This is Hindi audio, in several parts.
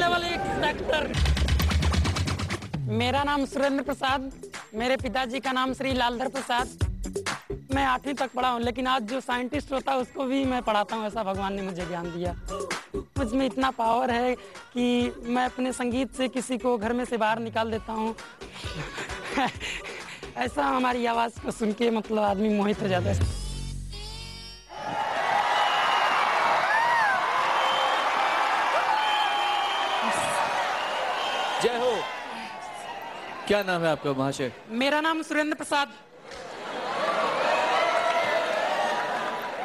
लेवल इंस्पेक्टर मेरा नाम सुरेंद्र प्रसाद, मेरे पिताजी का नाम श्री लालधर प्रसाद। मैं आठवीं तक पढ़ा हूँ, लेकिन आज जो साइंटिस्ट होता है, उसको भी मैं पढ़ाता हूँ, ऐसा भगवान ने मुझे ज्ञान दिया। मुझमें इतना पावर है कि मैं अपने संगीत से किसी को घर में से बाहर निकाल देता हूँ। ऐसा हमारी आवाज़ को सुन के मतलब आदमी मोहित हो जाता है। क्या नाम है आपका महाशय? मेरा नाम सुरेंद्र प्रसाद।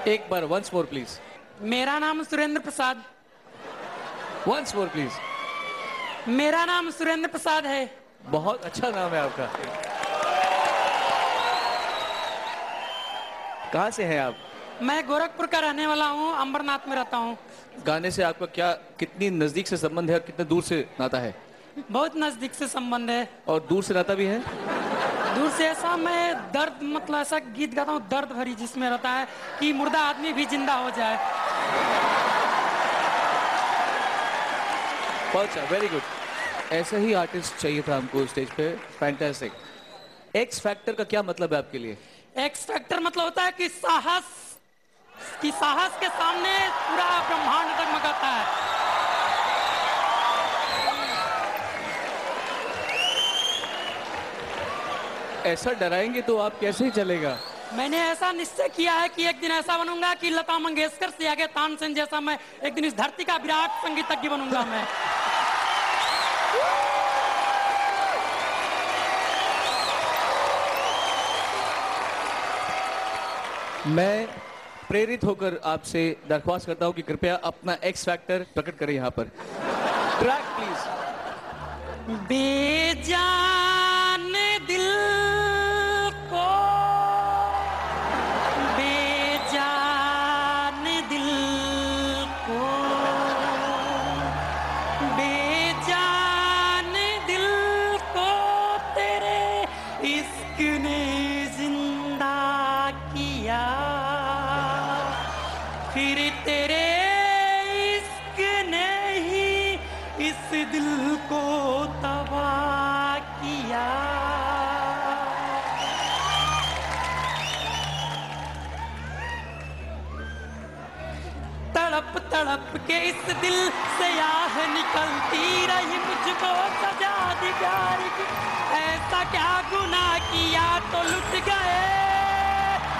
एक बार वंस मोर प्लीज़ मेरा नाम Surendra Prasad. Once more please मेरा नाम सुरेंद्र प्रसाद है। बहुत अच्छा नाम है आपका। कहाँ से हैं आप? मैं गोरखपुर का रहने वाला हूँ अंबरनाथ में रहता हूँ। गाने से आपका क्या कितनी नज़दीक से संबंध है और कितने दूर से नाता है? बहुत नज़दीक से संबंध है। और दूर से रहता भी है? दूर से ऐसा मैं दर्द मतलब ऐसा गीत गाता हूँ दर्द भरी जिसमें रहता है कि मुर्दा आदमी भी ज़िंदा हो जाए। अच्छा वेरी गुड ऐसा ही आर्टिस्ट चाहिए था हमको स्टेज पे फैंटास्टिक एक्स फैक्टर का क्या मतलब है आपके लिए? एक्स फैक्टर मतलब होता है कि साहस कि साहस के सामने पूरा ब्रह्मांड डगमगाता है। ऐसा डराएँगे तो आप कैसे चलेगा? मैंने ऐसा निश्चय किया है कि एक दिन ऐसा बनूँगा कि लता मंगेशकर से आगे तानसेन जैसा मैं एक दिन इस धरती का विराट संगीतज्ञ बनूँगा मैं। मैं प्रेरित होकर आपसे दरख्वास्त करता हूँ कि कृपया अपना एक्स फैक्टर प्रकट करें यहाँ पर। ट्रैक प्लीज़ बेजान के इस दिल से आह निकलती रही मुझको सजा दी प्यार की। ऐसा क्या गुनाह किया तो लुट गए।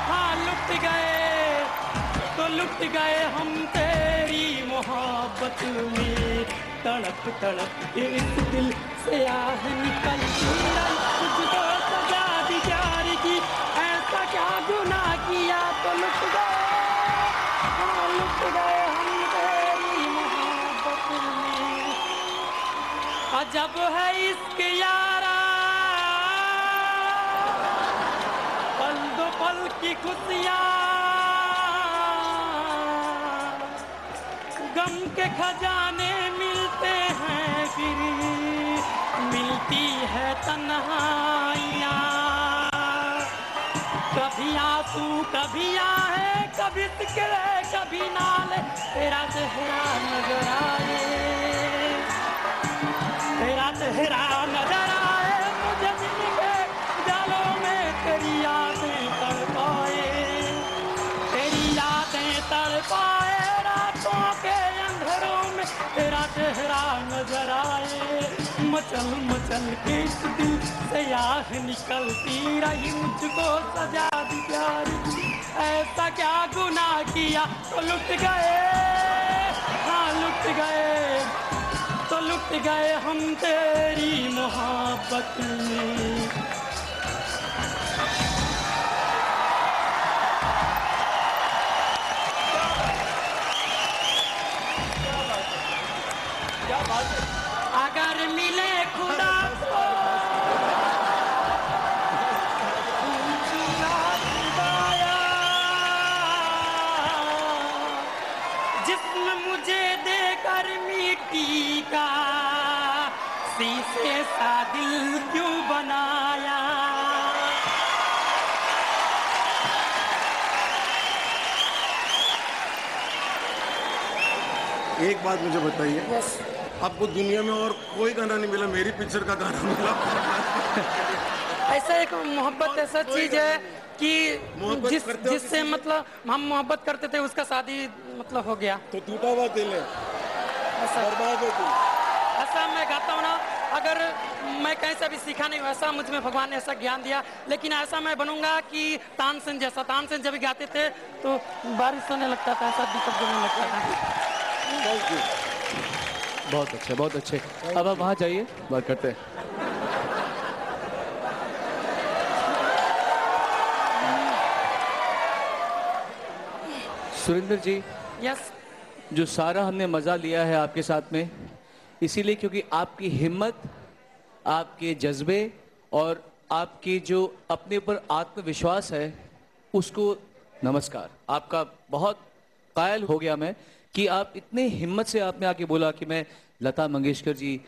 हाँ लुट गए। तो लुट गए हम तेरी मोहब्बत में। तड़प तड़प के इस दिल से आह निकलती रही मुझको सजा दी प्यार की। ऐसा क्या गुनाह किया तो लुट गए। हाँ, लुट गए अजब है इश्क यारा। पल दो पल की खुशियाँ। गम के खजाने मिलते हैं फिर। मिलती है तन्हाइयाँ। कभी आँसू, कभी आहे, कभी सिकरे, कभी नाले। तेरा चेहरा नज़र आए। तेरा चेहरा नज़र आए मुझे दिन के उजालों में तेरी यादें तड़पाए तेरी यादें तड़पाए रातों के अंधेरों में तेरा चेहरा नज़र आए मचल मचल के इस दिल से आह निकलती रही मुझको सजा दी प्यार ऐसा क्या गुनाह किया? तो लुट गए। हाँ लुट गए। तो लुट गए हम तेरी मोहब्बत में। शीशे सा दिल क्यों बनाया? एक बात मुझे बताइए। यस आपको दुनिया में और कोई गाना नहीं मिला मेरी पिक्चर का गाना मिला। ऐसा एक मोहब्बत ऐसा चीज़ है कि जिस जिससे मतलब हम मोहब्बत करते थे उसका शादी मतलब हो गया। तो टूटा हुआ दिल है। ऐसा। बर्बाद हो ऐसा मैं गाता हूँ ना अगर मैं कहीं से भी सीखा नहीं वैसा मुझमें भगवान ने ऐसा ज्ञान दिया लेकिन ऐसा मैं बनूँगा कि तानसेन जैसा तानसेन जब गाते थे तो बारिश होने लगता था ऐसा दीपक जलने लगता था। थैंक यू बहुत अच्छे बहुत अच्छे। अब आप वहाँ जाइए। बात करते हैं। Surendra ji yes yes. जो सारा हमने मज़ा लिया है आपके साथ में इसीलिए क्योंकि आपकी हिम्मत, आपके जज्बे और आपकी जो अपने ऊपर आत्मविश्वास है, उसको नमस्कार। आपका बहुत कायल हो गया मैं कि आप इतने हिम्मत से आपने आके बोला कि मैं लता मंगेशकर जी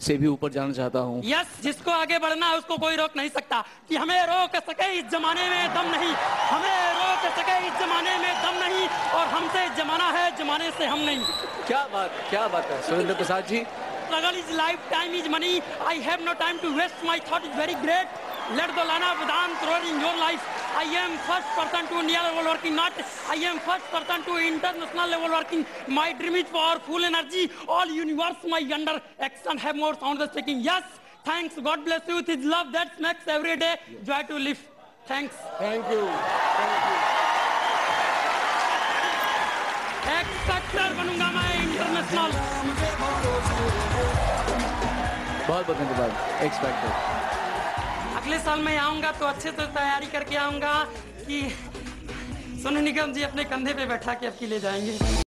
से भी ऊपर जाना चाहता हूँ। यस, जिसको आगे बढ़ना है उसको कोई रोक नहीं सकता। कि हमें रोक सके इस जमाने में दम नहीं। हमें रोक सके इस जमाने में दम नहीं और हमसे जमाना है, जमाने से हम नहीं। क्या बात क्या बात है Surendra Prasad ji struggle is life, time is money. I have no time to waste. My thought is very great. Let the Lana Vedant roll in your life. I am first person to India level working, not I am first person to international level working. My dream is for full energy. All universe, my under action have more sound than speaking. Yes, thanks. God bless you with his love that makes every day joy to live. Thanks. Thank you thank you एक्सपेक्टर बनूँगा बहुत बहुत धन्यवाद एक्सपेक्टेड अगले साल मैं आऊँगा तो अच्छे से तैयारी करके आऊँगा कि सोनू निगम जी अपने कंधे पे बैठा के आपकी ले जाएँगे।